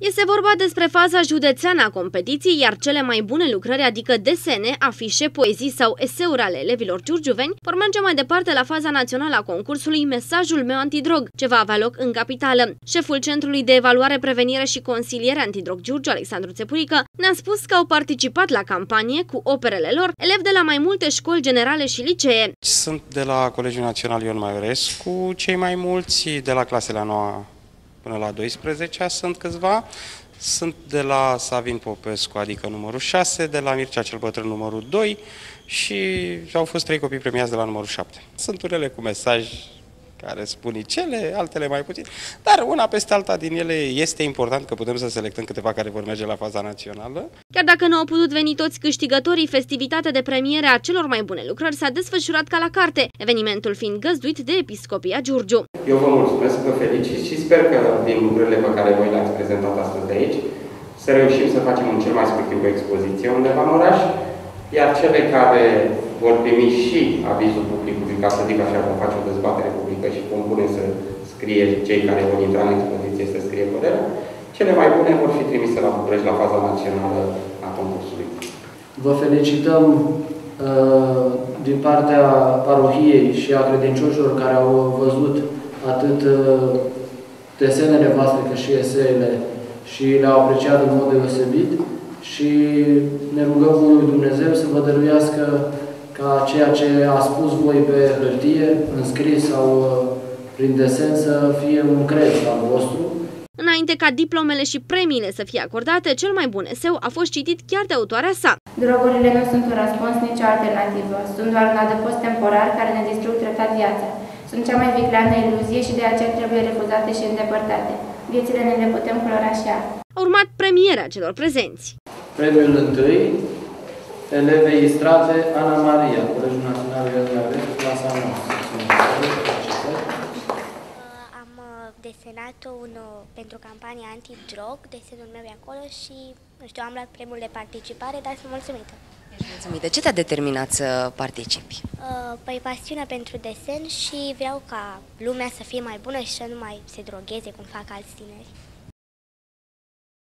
Este vorba despre faza județeană a competiției, iar cele mai bune lucrări, adică desene, afișe, poezii sau eseuri ale elevilor giurgiuveni, vor merge mai departe la faza națională a concursului Mesajul meu antidrog, ce va avea loc în capitală. Șeful Centrului de Evaluare, Prevenire și Consiliere Antidrog Giurgiu, Alexandru Țepurică, ne-a spus că au participat la campanie cu operele lor elevi de la mai multe școli generale și licee. Sunt de la Colegiul Național Ion Maiorescu, cei mai mulți de la clasele a 9 până la 12 sunt câțiva. Sunt de la Savin Popescu, adică numărul 6, de la Mircea cel Bătrân numărul 2 și au fost trei copii premiați de la numărul 7. Sunt unele cu mesaj care spun cele, altele mai puțin, dar una peste alta din ele este important că putem să selectăm câteva care vor merge la faza națională. Chiar dacă nu au putut veni toți câștigătorii, festivitatea de premiere a celor mai bune lucrări s-a desfășurat ca la carte, evenimentul fiind găzduit de Episcopia Giurgiu. Eu vă mulțumesc, vă felicit și sper că din lucrările pe care voi le-ați prezentat astăzi de aici, să reușim să facem un cel mai scurt o expoziție undeva în oraș, iar cele care vor primi și avizul publicului, ca să zic așa, vom face o dezbatere publică și vom pune să scrie cei care vor intra în expoziție să scrie părerea, cele mai bune vor fi trimise la București la faza națională a concursului. Vă felicităm uh, din partea parohiei și a credincioșilor care au văzut atât uh, desenele voastre cât și eseele și le-au apreciat în mod deosebit și ne rugăm Bunul Dumnezeu să vă dăruiască ca ceea ce a spus voi pe hârtie, în scris sau uh, prin desen să fie un credit al vostru. Înainte ca diplomele și premiile să fie acordate, cel mai bun eseu a fost citit chiar de autoarea sa. Drogurile nu sunt un răspuns, nici o alternativă. Sunt doar un adăpost temporar care ne distrug treptat viața. Sunt cea mai vicleană iluzie și de aceea trebuie refuzate și îndepărtate. Viețile ne le putem colora și ea. A urmat premierea celor prezenți. Premiul întâi, elevei Istrate Ana Maria, Colegiul Național de clasa 9. Am uh, desenat un uh, pentru campania anti-drog, desenul meu e acolo și, nu știu, am luat premiul de participare, dar sunt mulțumită. Mulțumită. Ce te-a determinat să participi? Uh, păi pasiunea pentru desen și vreau ca lumea să fie mai bună și să nu mai se drogheze cum fac alți tineri.